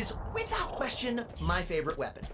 is, without question, my favorite weapon.